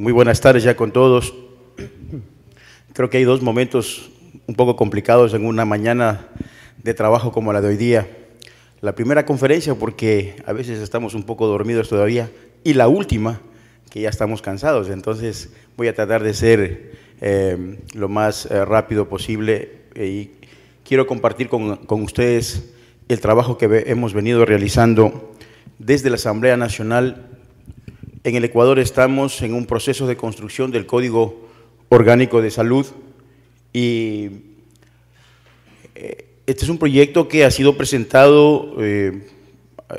muy buenas tardes ya con todos. Creo que hay dos momentos un poco complicados en una mañana de trabajo como la de hoy día. La primera conferencia porque a veces estamos un poco dormidos todavía y la última que ya estamos cansados. Entonces voy a tratar de ser eh, lo más eh, rápido posible y quiero compartir con, con ustedes el trabajo que hemos venido realizando desde la Asamblea Nacional. En el Ecuador estamos en un proceso de construcción del Código Orgánico de Salud y eh, este es un proyecto que ha sido presentado eh,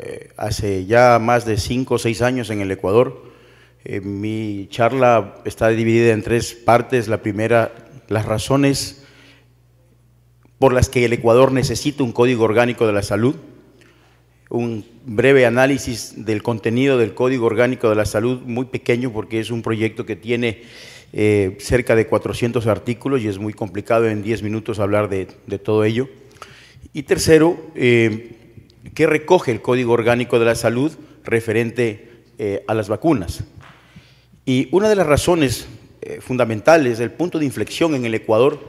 eh, hace ya más de cinco o seis años en el Ecuador. mi charla está dividida en tres partes. La primera, las razones por las que el Ecuador necesita un código orgánico de la salud, un breve análisis del contenido del Código Orgánico de la Salud, muy pequeño porque es un proyecto que tiene eh, cerca de 400 artículos y es muy complicado en 10 minutos hablar de, todo ello. Y tercero, eh, ¿qué recoge el Código Orgánico de la Salud referente eh, a las vacunas? Y una de las razones fundamentales, el punto de inflexión en el Ecuador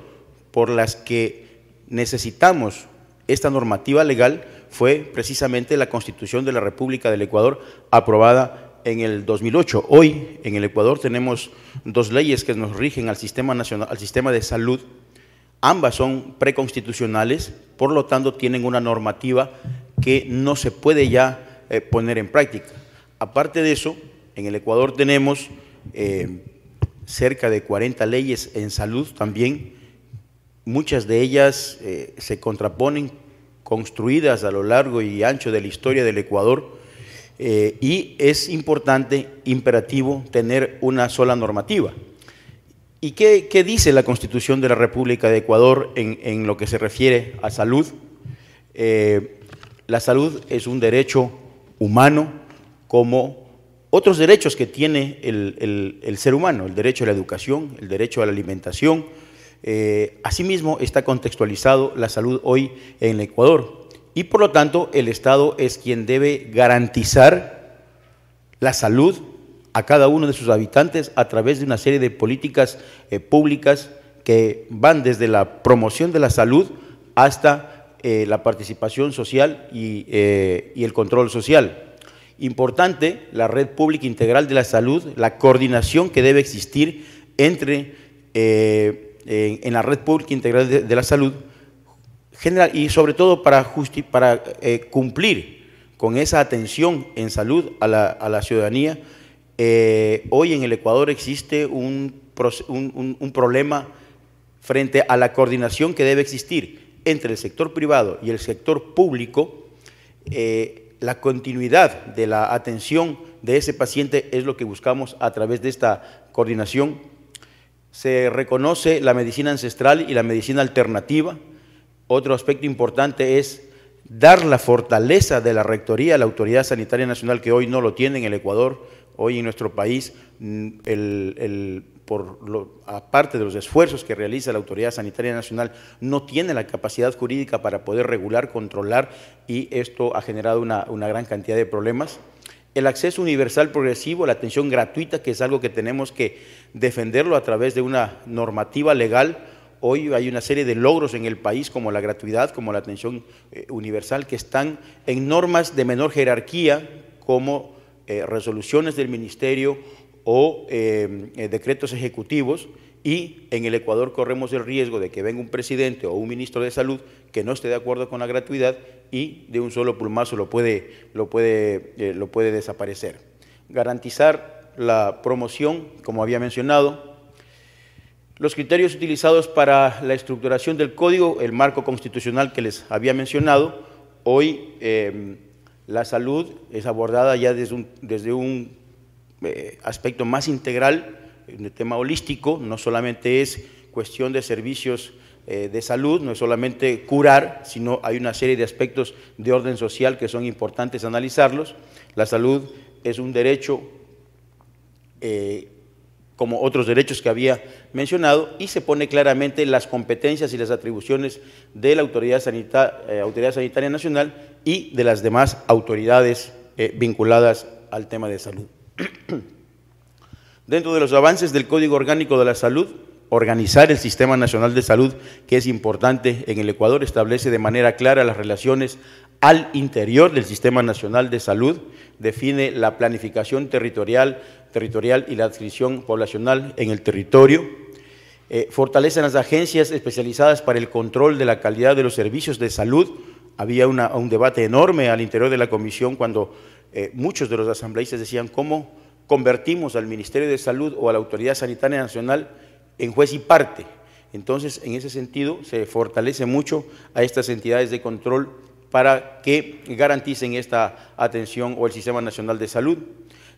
por las que necesitamos esta normativa legal fue precisamente la Constitución de la República del Ecuador aprobada en el 2008. Hoy en el Ecuador tenemos dos leyes que nos rigen al sistema nacional, al sistema de salud. Ambas son preconstitucionales, por lo tanto tienen una normativa que no se puede ya eh, poner en práctica. Aparte de eso, en el Ecuador tenemos eh, cerca de 40 leyes en salud también Muchas de ellas eh, se contraponen, construidas a lo largo y ancho de la historia del Ecuador, eh, y es importante, imperativo, tener una sola normativa. ¿Y qué, dice la Constitución de la República de Ecuador en, lo que se refiere a salud? Eh, la salud es un derecho humano como otros derechos que tiene el ser humano, el derecho a la educación, el derecho a la alimentación, eh, asimismo, está contextualizado la salud hoy en Ecuador y por lo tanto el Estado es quien debe garantizar la salud a cada uno de sus habitantes a través de una serie de políticas eh, públicas que van desde la promoción de la salud hasta eh, la participación social y, el control social. Importante la red pública integral de la salud, la coordinación que debe existir entre en, la red pública integral de, la salud general y sobre todo para, para eh, cumplir con esa atención en salud a la, ciudadanía. Eh, hoy en el Ecuador existe un, un, problema frente a la coordinación que debe existir entre el sector privado y el sector público. Eh, la continuidad de la atención de ese paciente es lo que buscamos a través de esta coordinación se reconoce la medicina ancestral y la medicina alternativa. Otro aspecto importante es dar la fortaleza de la Rectoría a la Autoridad Sanitaria Nacional, que hoy no lo tiene en el Ecuador, hoy en nuestro país, mm, por aparte de los esfuerzos que realiza la Autoridad Sanitaria Nacional, no tiene la capacidad jurídica para poder regular, controlar, y esto ha generado una, una gran cantidad de problemas el acceso universal progresivo, la atención gratuita, que es algo que tenemos que defenderlo a través de una normativa legal. Hoy hay una serie de logros en el país, como la gratuidad, como la atención eh, universal, que están en normas de menor jerarquía, como eh, resoluciones del ministerio o eh, decretos ejecutivos, y en el Ecuador corremos el riesgo de que venga un presidente o un ministro de salud que no esté de acuerdo con la gratuidad y de un solo plumazo lo puede, lo puede, eh, lo puede desaparecer. Garantizar la promoción, como había mencionado, los criterios utilizados para la estructuración del código, el marco constitucional que les había mencionado, hoy em, la salud es abordada ya desde un, desde un eh, aspecto más integral, un tema holístico, no solamente es cuestión de servicios eh, de salud, no es solamente curar, sino hay una serie de aspectos de orden social que son importantes analizarlos. La salud es un derecho eh, como otros derechos que había mencionado y se pone claramente las competencias y las atribuciones de la Autoridad, eh, Autoridad Sanitaria Nacional y de las demás autoridades vinculadas al tema de salud. Dentro de los avances del Código Orgánico de la Salud, organizar el Sistema Nacional de Salud, que es importante en el Ecuador, establece de manera clara las relaciones al interior del Sistema Nacional de Salud, define la planificación territorial, territorial y la adscripción poblacional en el territorio, eh, fortalece las agencias especializadas para el control de la calidad de los servicios de salud. Había un debate enorme al interior de la comisión cuando eh, muchos de los asambleístas decían cómo convertimos al Ministerio de Salud o a la Autoridad Sanitaria Nacional en juez y parte. Entonces, en ese sentido, se fortalece mucho a estas entidades de control para que garanticen esta atención o el Sistema Nacional de Salud.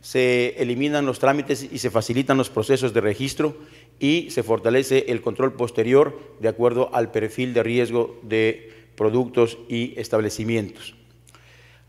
Se eliminan los trámites y se facilitan los procesos de registro y se fortalece el control posterior de acuerdo al perfil de riesgo de productos y establecimientos.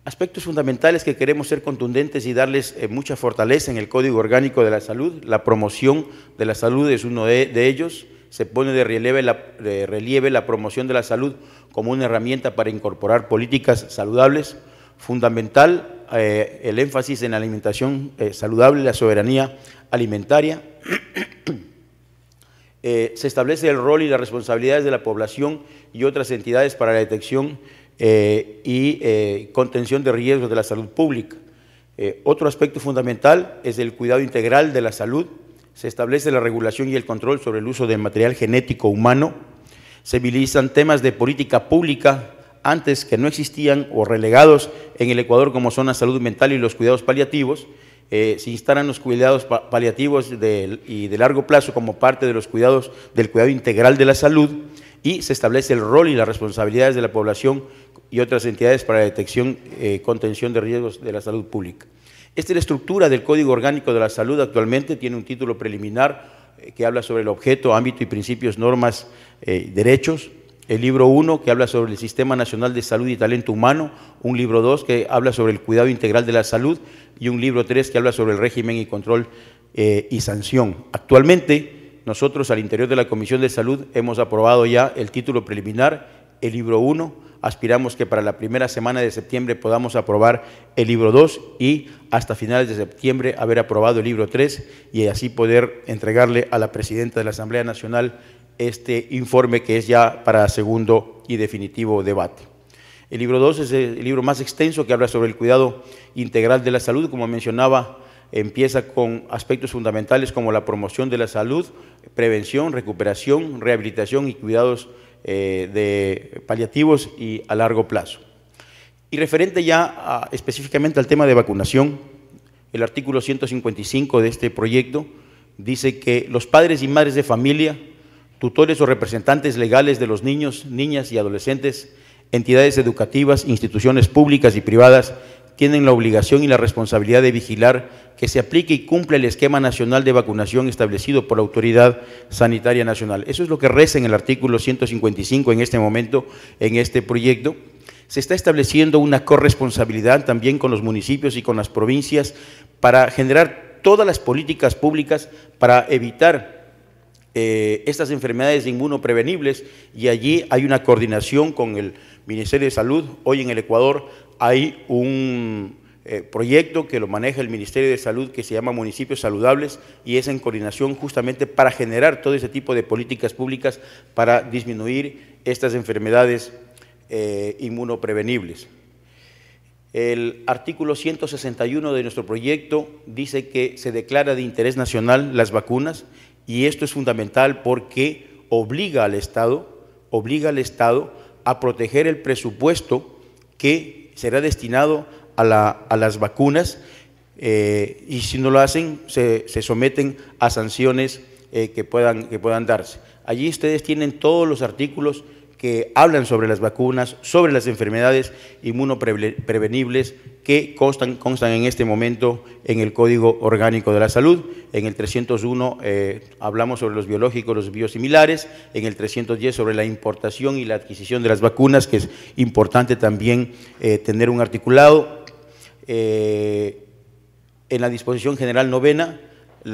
Aspectos fundamentales que queremos ser contundentes y darles eh, mucha fortaleza en el Código Orgánico de la Salud. La promoción de la salud es uno de, de ellos se pone de relieve, la, la promoción de la salud como una herramienta para incorporar políticas saludables, fundamental eh, el énfasis en la alimentación eh, saludable la soberanía alimentaria. Eh, se establece el rol y las responsabilidades de la población y otras entidades para la detección contención de riesgos de la salud pública. otro aspecto fundamental es el cuidado integral de la salud, se establece la regulación y el control sobre el uso del material genético humano, se visibilizan temas de política pública antes que no existían o relegados en el Ecuador como son la salud mental y los cuidados paliativos, eh, se instalan los cuidados paliativos y de largo plazo como parte de los cuidados del cuidado integral de la salud y se establece el rol y las responsabilidades de la población y otras entidades para la detección eh, contención de riesgos de la salud pública. Esta es la estructura del Código Orgánico de la Salud actualmente, tiene un título preliminar eh, que habla sobre el objeto, ámbito y principios, normas, eh, derechos. El libro 1 que habla sobre el Sistema Nacional de Salud y Talento Humano, un libro 2 que habla sobre el cuidado integral de la salud y un libro 3 que habla sobre el régimen y control eh, y sanción. Actualmente nosotros al interior de la Comisión de Salud hemos aprobado ya el título preliminar, el libro 1, Aspiramos que para la primera semana de septiembre podamos aprobar el libro 2 y hasta finales de septiembre haber aprobado el libro 3 y así poder entregarle a la presidenta de la Asamblea Nacional este informe que es ya para segundo y definitivo debate. El libro 2 es el libro más extenso que habla sobre el cuidado integral de la salud, como mencionaba, empieza con aspectos fundamentales como la promoción de la salud, prevención, recuperación, rehabilitación y cuidados eh, de paliativos y a largo plazo. Y referente ya específicamente al tema de vacunación, el artículo 155 de este proyecto dice que los padres y madres de familia, tutores o representantes legales de los niños, niñas y adolescentes, entidades educativas, instituciones públicas y privadas tienen la obligación y la responsabilidad de vigilar que se aplique y cumpla el esquema nacional de vacunación establecido por la Autoridad Sanitaria Nacional. Eso es lo que reza en el artículo 155 en este momento, en este proyecto. Se está estableciendo una corresponsabilidad también con los municipios y con las provincias para generar todas las políticas públicas para evitar eh, estas enfermedades inmunoprevenibles y allí hay una coordinación con el Ministerio de Salud. Hoy en el Ecuador hay un eh, proyecto que lo maneja el Ministerio de Salud que se llama Municipios Saludables y es en coordinación justamente para generar todo ese tipo de políticas públicas para disminuir estas enfermedades eh, inmunoprevenibles. El artículo 161 de nuestro proyecto dice que se declara de interés nacional las vacunas y esto es fundamental porque obliga al Estado, obliga al Estado a proteger el presupuesto que será destinado a, las vacunas eh, y si no lo hacen se, someten a sanciones eh, que, puedan, que puedan darse. Allí ustedes tienen todos los artículos que hablan sobre las vacunas, sobre las enfermedades inmunoprevenibles que constan, constan en este momento en el Código Orgánico de la Salud. En el 301 eh, hablamos sobre los biológicos, los biosimilares, en el 310 sobre la importación y la adquisición de las vacunas, que es importante también eh, tener un articulado. Eh, en la disposición general novena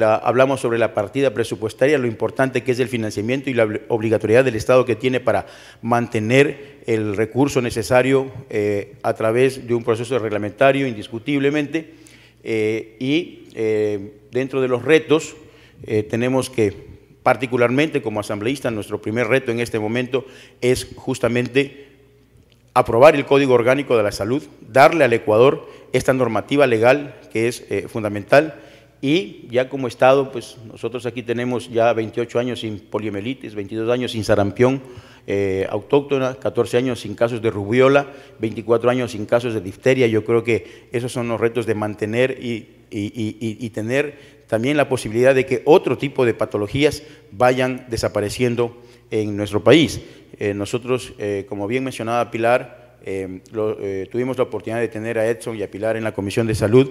hablamos sobre la partida presupuestaria, lo importante que es el financiamiento y la obligatoriedad del Estado que tiene para mantener el recurso necesario eh, a través de un proceso reglamentario indiscutiblemente. Eh, y eh, dentro de los retos tenemos que, particularmente como asambleístas, nuestro primer reto en este momento es justamente aprobar el Código Orgánico de la Salud, darle al Ecuador esta normativa legal que es fundamental y ya como Estado, pues nosotros aquí tenemos ya 28 años sin poliomielitis, 22 años sin sarampión eh, autóctona, 14 años sin casos de rubiola, 24 años sin casos de difteria. Yo creo que esos son los retos de mantener y, tener también la posibilidad de que otro tipo de patologías vayan desapareciendo en nuestro país. Eh, nosotros, eh, como bien mencionaba Pilar, tuvimos la oportunidad de tener a Edson y a Pilar en la Comisión de Salud,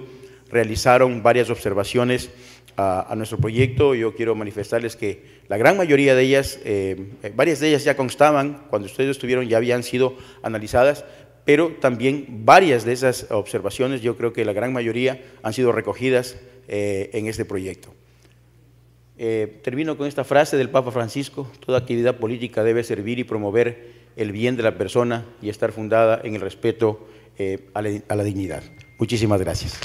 realizaron varias observaciones a, nuestro proyecto. Yo quiero manifestarles que la gran mayoría de ellas, eh, eh, varias de ellas ya constaban, cuando ustedes estuvieron ya habían sido analizadas, pero también varias de esas observaciones, yo creo que la gran mayoría han sido recogidas eh, en este proyecto. termino con esta frase del Papa Francisco, toda actividad política debe servir y promover el bien de la persona y estar fundada en el respeto a la dignidad. Muchísimas gracias.